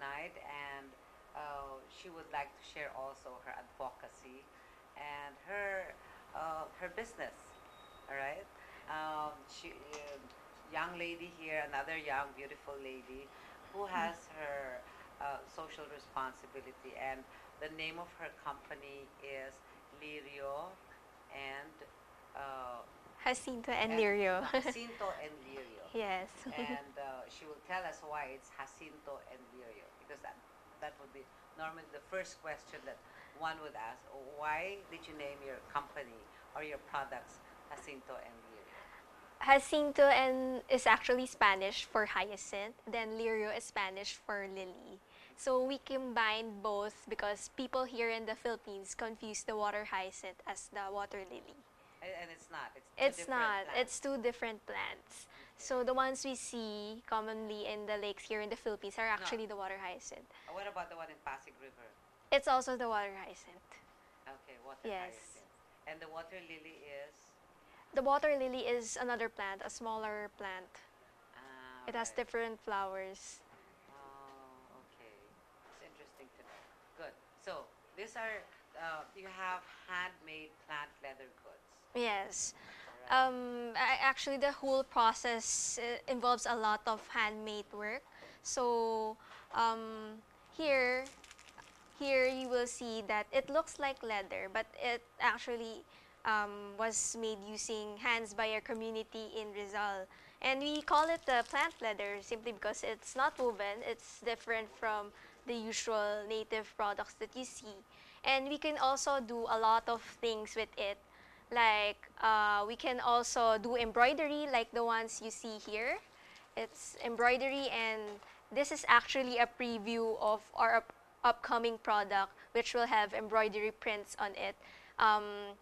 right? And uh, she would like to share also her advocacy and her uh, her business. All right. Um, she, uh, young lady here, another young beautiful lady, who has her uh, social responsibility, and the name of her company is Lirio and. Jacinto and Lirio. Jacinto and Lirio. yes. and uh, she will tell us why it's Jacinto and Lirio because that that would be normally the first question that one would ask. Why did you name your company or your products Jacinto and Lirio? Jacinto and is actually Spanish for hyacinth, then Lirio is Spanish for lily. So we combined both because people here in the Philippines confuse the water hyacinth as the water lily. And, it's not. It's two It's different not. plants. It's two different plants. So the ones we see commonly in the lakes here in the Philippines are actually the water hyacinth. Uh, What about the one in Pasig River? It's also the water hyacinth. Okay, water Yes. hyacinth. And the water lily is. The water lily is another plant, a smaller plant. Ah, It has right. different flowers. Oh, okay. It's interesting to know. Good. So these are uh, you have handmade plant leather goods. Yes. Um, a- actually, the whole process uh, involves a lot of handmade work. So um, here, here you will see that it looks like leather, but it actually um, was made using hands by our community in Rizal. And we call it the plant leather simply because it's not woven. It's different from the usual native products that you see. And we can also do a lot of things with it. Like uh, we can also do embroidery like the ones you see here. It's embroidery and this is actually a preview of our up- upcoming product which will have embroidery prints on it. Um,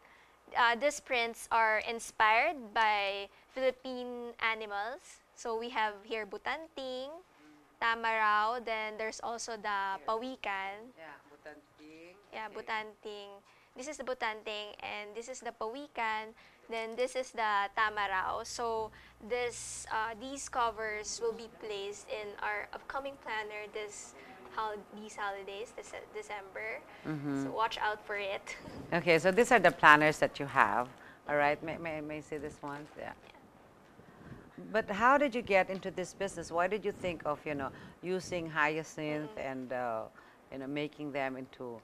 uh, these prints are inspired by Philippine animals. So we have here butanding, tamarao, then there's also the pawikan. Yeah, butanding. Yeah, okay. butanding. This is the butanding and this is the pawikan. Then this is the tamarao. So this uh, these covers will be placed in our upcoming planner this hol- these holidays, this December. So watch out for it. Okay, so these are the planners that you have. All right, may, may, may I see this one? Yeah. But how did you get into this business? Why did you think of, you know, using hyacinth and, uh, you know, making them into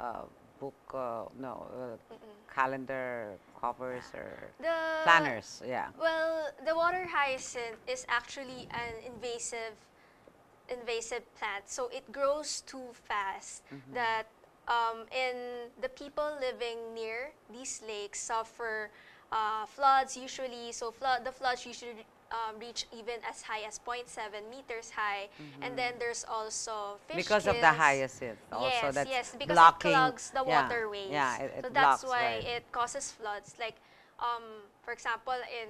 uh, book, uh, no, uh, calendar covers or The planners? Yeah. Well, the water hyacinth is actually an invasive invasive plant. So it grows too fast that um, in the people living near these lakes suffer uh, floods usually. So flood the floods usually um, reach even as high as 0.7 meters high. And then there's also fish Because of the kills. hyacinth also yes, that's yes, because blocking, it clogs the yeah, waterways. Yeah, it, it so that's blocks, why right. it causes floods. Like, um, for example, in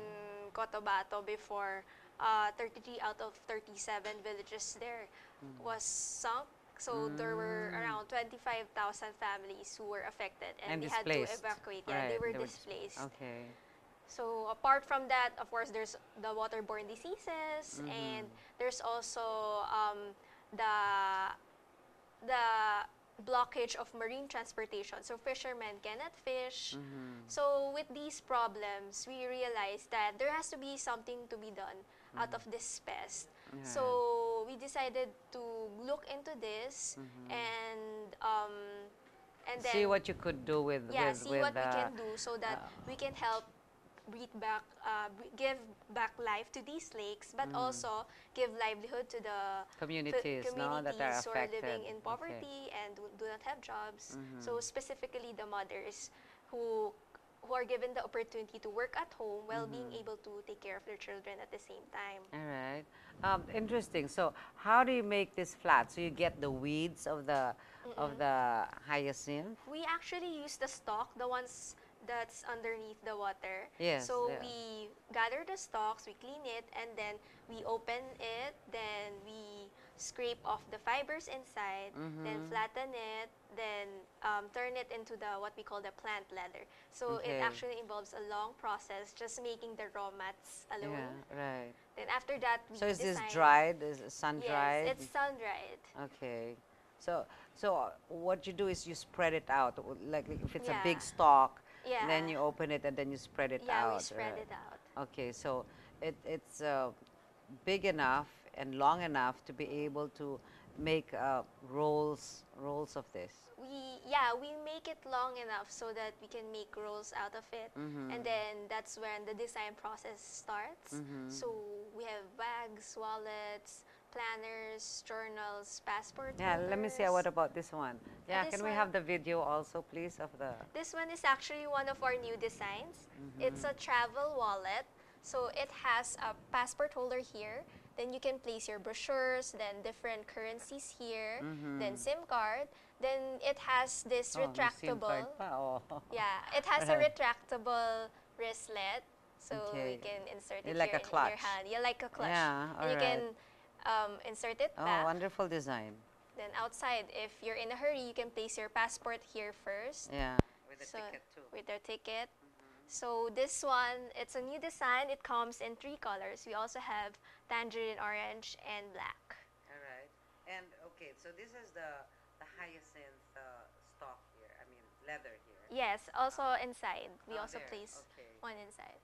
Cotabato before, uh, 33 out of 37 villages there Mm. was sunk. So there were around 25,000 families who were affected and, And they had to evacuate. Yeah, they Right, were they were dis- displaced. Okay. So apart from that, of course, there's the waterborne diseases, Mm-hmm. and there's also um, the the blockage of marine transportation. So fishermen cannot fish. Mm-hmm. So with these problems, we realized that there has to be something to be done out of this pest. So we decided to look into this and um, and then Mm-hmm. see what you could do with yeah, with, see with what we uh, can do so that we can help breed back, uh, give back life to these lakes, but also give livelihood to the Mm. communities, no, that are communities who are living in Okay. Poverty and do, not have jobs. So specifically the mothers who who are given the opportunity to work at home while being Mm-hmm. able to take care of their children at the same time. All right. Um, interesting. So, how do you make this flat? So you get the weeds of the of the hyacinth. We actually use the stalk, the ones that's underneath the water. Yes, So yeah. we gather the stalks, we clean it, and then we open it. Then we scrape off the fibers inside, then Mhm. flatten it, then um, turn it into the what we call the plant leather. So Okay. it actually involves a long process just making the raw mats alone. Yeah, right. Then after that, we So is this dried? Is it sun dried? Yes, it's sun dried. Okay. So so what you do is you spread it out. Like, like if it's a big stalk, Yeah. then you open it and then you spread it yeah, out. we spread right? it out. Okay, so it, it's uh, big enough and long enough to be able to make uh, rolls rolls of this. We yeah, we make it long enough so that we can make rolls out of it. Mhm. And then that's when the design process starts. Mhm. So we have bags, wallets, planners, journals, passport Yeah, let me see. uh. What about this one? Yeah, this can we one- have the video also, please, of the? This one is actually one of our new designs. It's Mm-hmm. a travel wallet. So it has a passport holder here. Then you can place your brochures, then different currencies here, then SIM card. Then it has this. Oh, retractable. card oh. Yeah, it has a retractable wristlet. So Okay. you can insert it like here a in your hand. Yeah, like a clutch. Yeah, and you alright. can um, insert it Oh, wonderful design. Then outside, if you're in a hurry, you can place your passport here first. Yeah. With So, ticket too. With their ticket. So this one, it's a new design. It comes in three colors. We also have tangerine orange and black. All right. And okay, so this is the the hyacinth uh, stock here. I mean, leather here. Yes, also inside. We Oh, also there, place okay. one inside.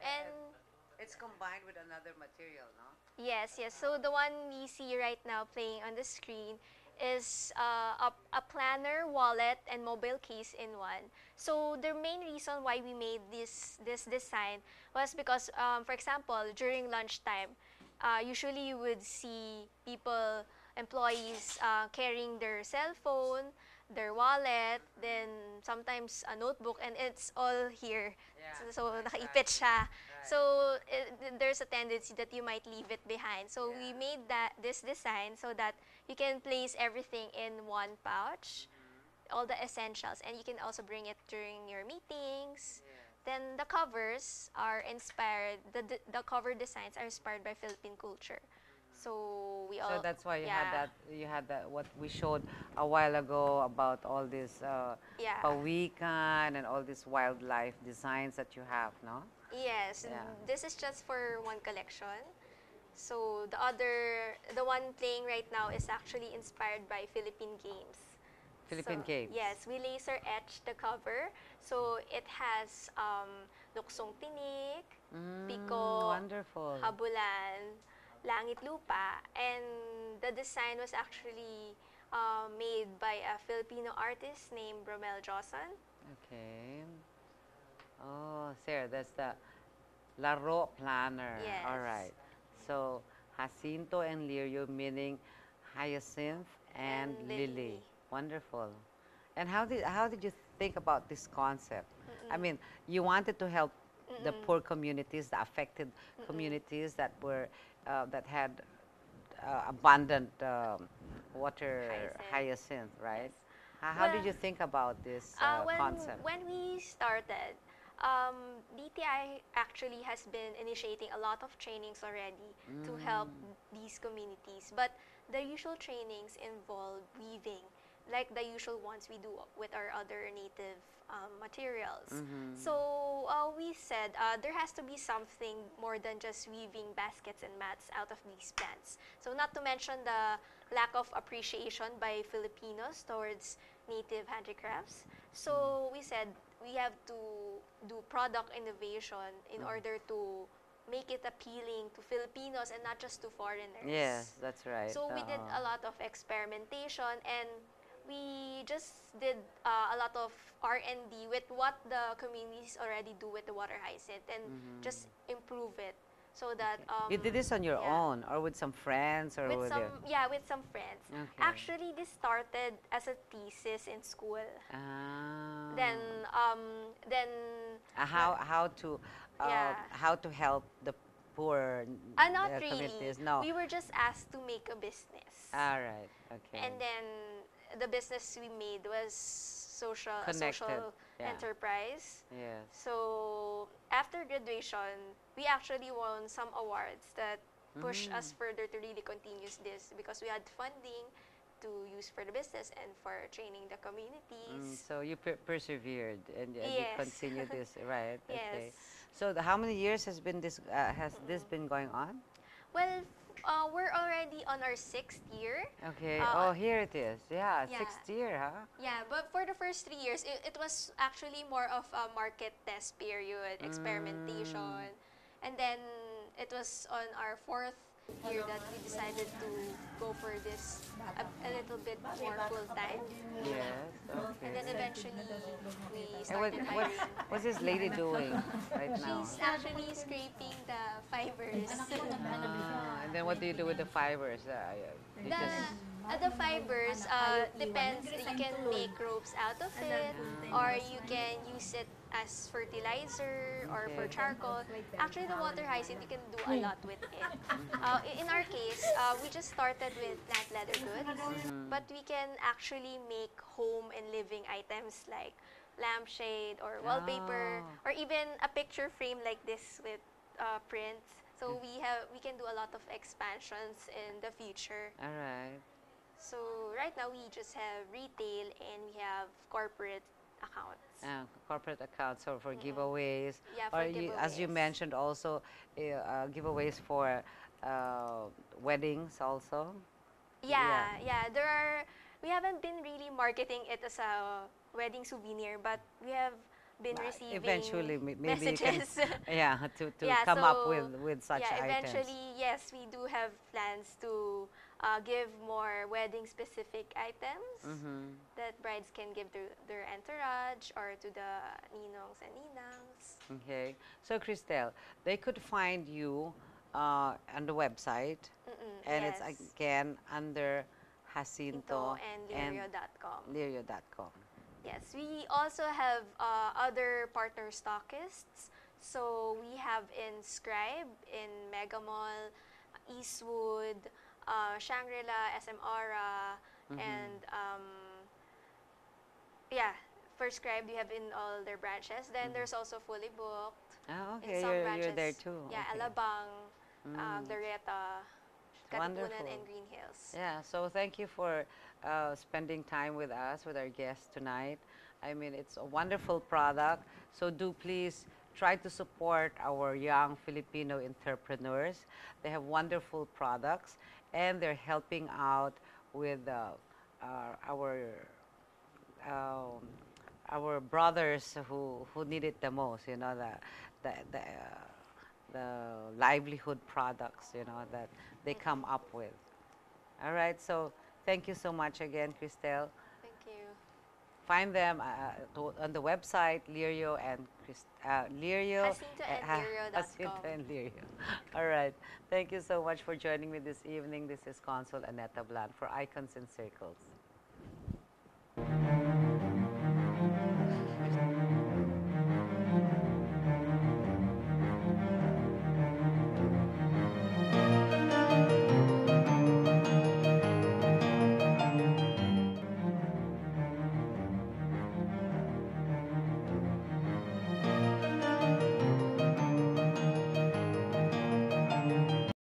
And And It's combined with another material, no? yes, yes. So the one we see right now playing on the screen is uh, a, a planner, wallet, and mobile case in one. So the main reason why we made this this design was because, um, for example, during lunchtime, uh, usually you would see people, employees uh, carrying their cell phone, their wallet, then sometimes a notebook, and it's all here. Yeah, so, so exactly. nakaipit siya. Right. So it, there's a tendency that you might leave it behind. So we made that this design so that you can place everything in one pouch, Mm-hmm. all the essentials, and you can also bring it during your meetings. Yes. Then the covers are inspired. The the, the cover designs are inspired by Philippine culture. So we all So that's why you yeah, had that. You had that. What we showed a while ago about all this uh, Yeah. pawikan and all these wildlife designs that you have, no? Yes, Yeah. this is just for one collection. So the other, the one playing right now is actually inspired by Philippine games. Philippine So, games. Yes, we laser etched the cover. So it has um, luksong tinik, Mm, piko, Wonderful. habulan, langit lupa, and the design was actually uh, made by a Filipino artist named Bromel Johnson. Okay. Oh, Sarah, that's the Laro Planner. All Yes. right. So, Jacinto and Lirio meaning hyacinth and, And lily. lily. Wonderful. And how did how did you think about this concept? I mean, you wanted to help the poor communities, the affected communities that were uh, that had uh, abundant um, water Hyacinth. hyacinth, right? How, how did you think about this Uh, uh, when, concept? when we started, um, DTI actually has been initiating a lot of trainings already to help Mm. these communities. But the usual trainings involve weaving, like the usual ones we do with our other native um, materials. Mm-hmm. So uh, we said uh, there has to be something more than just weaving baskets and mats out of these plants. So not to mention the lack of appreciation by Filipinos towards native handicrafts. So we said we have to do product innovation in mm. order to make it appealing to Filipinos and not just to foreigners. Yes, that's right. So we did uh-huh. a lot of experimentation and we just did uh, a lot of R&D with what the communities already do with the water hyacinth and mm-hmm. just improve it so that um, you did this on your yeah. own or with some friends or with with some your yeah with some friends. Okay. Actually, this started as a thesis in school. ah. Then um then Uh, how how to uh, Yeah. how to help the poor uh, not uh, really. communities? No. We were just asked to make a business. All right. Okay. And then the business we made was social Connected, social yeah. enterprise. yes. So after graduation, we actually won some awards that push Mm. us further to really continue this because we had funding to use for the business and for training the Mm, communities. so you per- persevered and, and you Yes. continue this, right? Okay. Yes. So the, how many years has been this uh, has this been going on? Well, uh, we're already on our sixth year. Okay. Uh, oh, here it is. Yeah, yeah. sixth year, huh? Yeah, but for the first three years, it, it was actually more of a market test period, experimentation. And then it was on our fourth year that we decided to go for this a, a little bit more full time. Yes. And then Okay. eventually we And what, started what, hiring. what's this lady doing right now? She's actually scraping the fibers. And then what do you do with the fibers? Uh, you the, just uh, the fibers uh, depends. You can make ropes out of it, or you can use it as fertilizer or for charcoal. Actually, the water hyacinth you can do a lot with it. Uh, in our case, uh, we just started with plant leather goods, but we can actually make home and living items like lampshade or wallpaper, Oh. or even a picture frame like this with uh, prints. So we have we can do a lot of expansions in the future. all right. So right now we just have retail and we have corporate accounts. Uh, corporate accounts or for giveaways. Yeah, or for you, as you mentioned, also uh, uh, giveaways for uh, weddings also. Yeah, yeah, There are. We haven't been really marketing it as a wedding souvenir, but we have been receiving eventually, maybe you can- Yeah, to, to Yeah, come up with, with such yeah, items. eventually, yes, we do have plans to uh, give more wedding-specific items Mhm. that brides can give to their entourage or to the ninongs and ninangs. Okay. So, Christelle, they could find you uh, on the website, Mm-mm, and yes. it's again under Jacinto and Lirio.com. Lirio.com. Yes, we also have uh, other partner stockists. So we have in Scribe, in Mega Mall, Eastwood, uh, Shangri-La, SM Aura, Mm-hmm. and um, yeah, for Scribe we have in all their branches. Then there's also Fully Booked Oh, in Mm-hmm. some You're, branches. you're there too. Yeah, okay. Alabang, um, Mm. Loretta, Katipunan, and Green Hills. Yeah, so thank you for uh, spending time with us, with our guests tonight. I mean, it's a wonderful product. So do please try to support our young Filipino entrepreneurs. They have wonderful products and they're helping out with uh, our, our, um, our brothers who, who need it the most, you know, the, the, the, uh, the livelihood products, you know, that they come up with. All right, so thank you so much again, Christelle. Thank you. Find them uh, on the website, Lirio and Christ, uh, Lirio. Jacinto and uh, and Lirio. All right, thank you so much for joining me this evening. This is Consul Annette Ablan for Ikons and Circles.